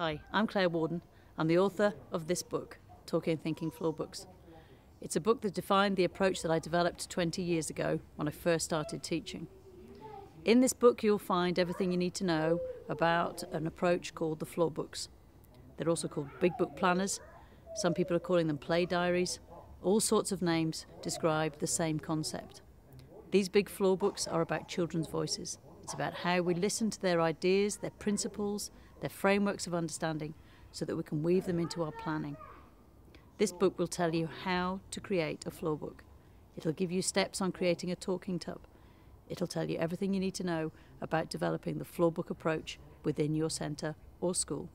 Hi, I'm Claire Warden. I'm the author of this book, Talking and Thinking Floorbooks. It's a book that defined the approach that I developed 20 years ago when I first started teaching. In this book, you'll find everything you need to know about an approach called the Floorbooks. They're also called Big Book Planners. Some people are calling them play diaries. All sorts of names describe the same concept. These big Floorbooks are about children's voices. It's about how we listen to their ideas, their principles, their frameworks of understanding, so that we can weave them into our planning. This book will tell you how to create a floor book. It'll give you steps on creating a talking tub. It'll tell you everything you need to know about developing the floor book approach within your centre or school.